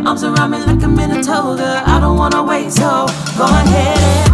your arms around me like a Minotaur. I don't wanna wait, so go ahead